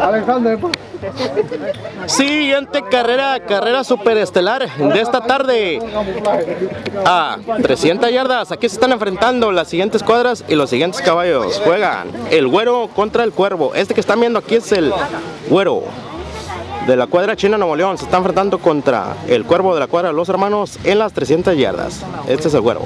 Alexander. Siguiente carrera, carrera superestelar de esta tarde. A 300 yardas. Aquí se están enfrentando las siguientes cuadras y los siguientes caballos. Juegan el güero contra el cuervo. Este que están viendo aquí es el güero de la cuadra China Nuevo León. Se está enfrentando contra el cuervo de la cuadra Los Hermanos en las 300 yardas. Este es el güero.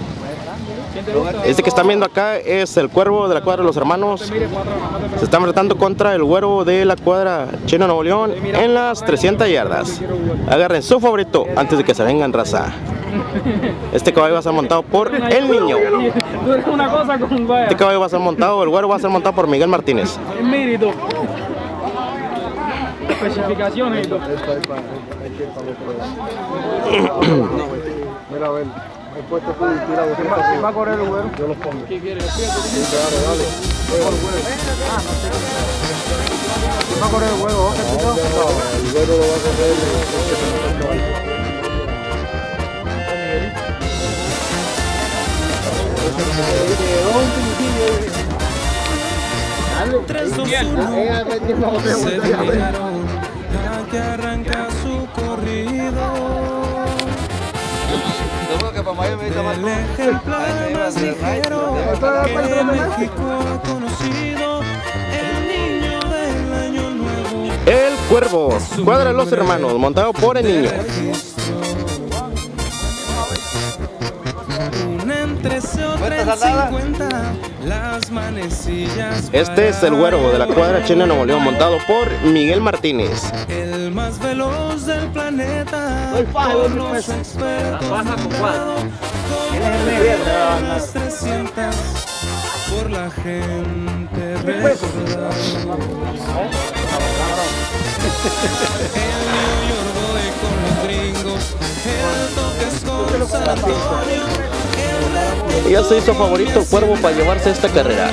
Este que están viendo acá es el cuervo de la cuadra de los hermanos. Se está enfrentando contra el güero de la cuadra Chino Nuevo León en las 300 yardas. Agarren su favorito antes de que se vengan raza. Este caballo va a ser montado por el niño. Este caballo va a ser montado, el güero va a ser montado por Miguel Martínez. Especificaciones. Puesto tú y tira ¿Quién va a correr el güero? Yo los pongo. ¿Qué quieres? Sí, claro, dale. ¿Quién va a correr el huevo? El güero lo va a correr Tres, dos, uno. Se miraron a que arranca El ejemplar más ligero que México ha conocido, el niño del año nuevo. El cuervo, cuadra de los hermanos, montado por el niño. Una en 13 otra en 50, las manecillas. Este es el güero de la cuadra China Nuevo León, montado por Miguel Martínez. El más veloz del planeta. Por los expertos. nombrado Como las 300. Por la gente. El Ya se hizo favorito cuervo para llevarse esta carrera.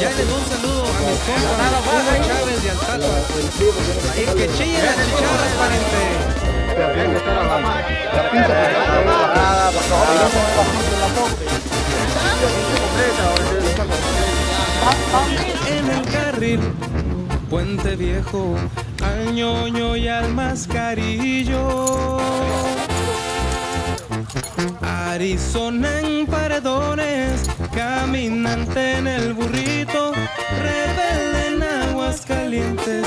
Ya le doy un saludo a mis compas, Chávez y al Tata. Y que chillen las chicharras, pariente. En el carril, Puente Viejo, al ñoño y al mascarillo. Arizona en paredones, caminante en el burrito, rebelde en aguas calientes,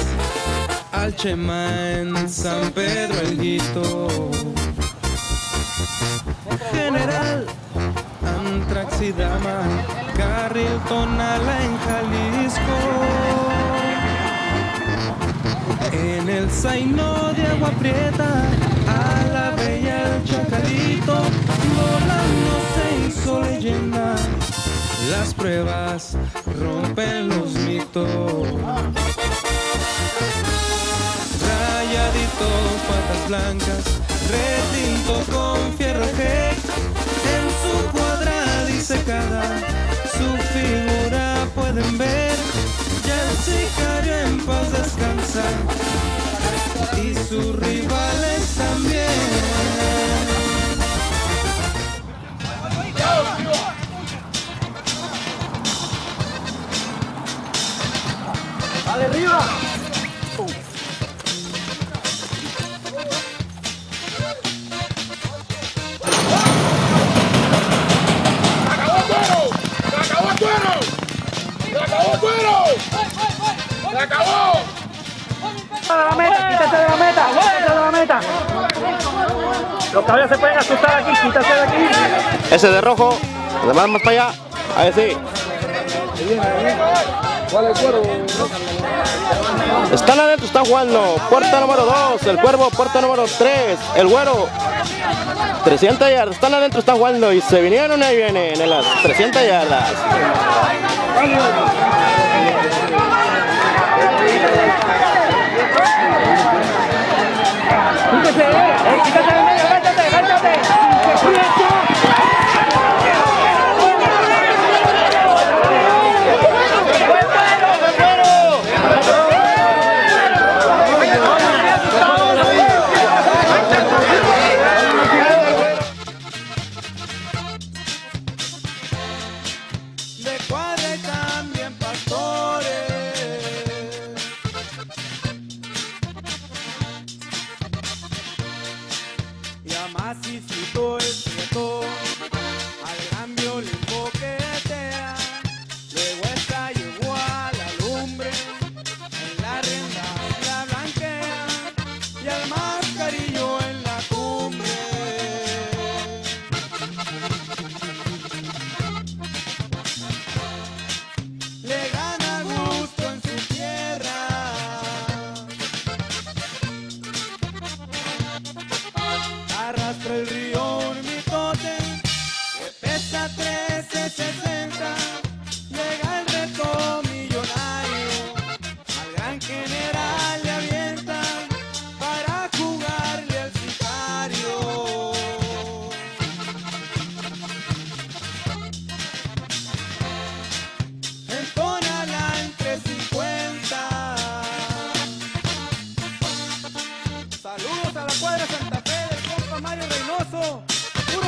al Chema en San Pedro el Guito. General, Antrax y Dama, Carril Tonala en Jalisco. En el Zaino de Agua Prieta, a la bella el Chacalito, volando se hizo leyenda. Las pruebas rompen los mitos. Blancas, retinto con fierro G. En su cuadra disecada, su figura pueden ver. Ya el sicario en paz descansa y sus rivales también. La meta, quítate de la meta, quítate de la meta. Los caballos se pueden asustar aquí, quítate de aquí. Ese de rojo, además más para allá. Ahí sí. ¿Cuál es el cuero? Están adentro, están jugando. Puerta número 2, el cuervo, puerta número 3, el güero. 300 yardas, están adentro, están jugando y se vinieron, ahí vienen, en las 300 yardas.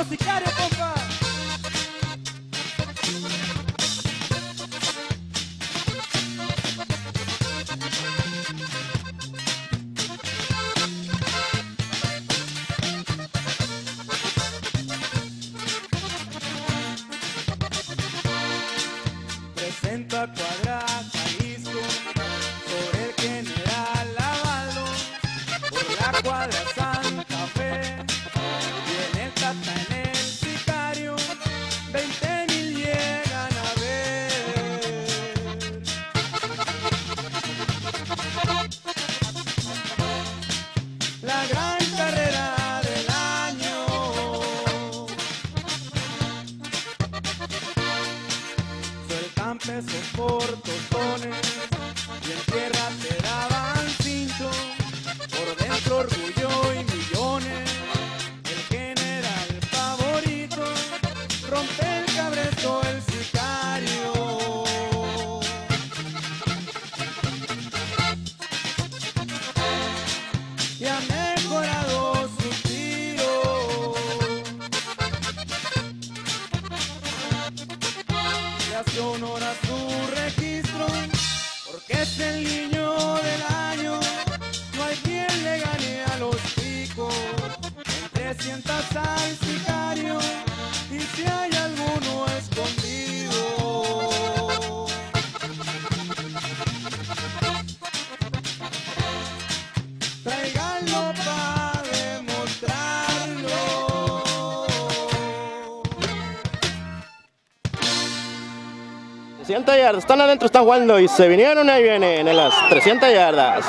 se querem. pesos por tostones y entiérrate es el niño del año, no hay quien le gane a los picos. Entre sientas al sicario y si hay 300 yardas. Están adentro, están jugando y se vinieron ahí vienen en las 300 yardas.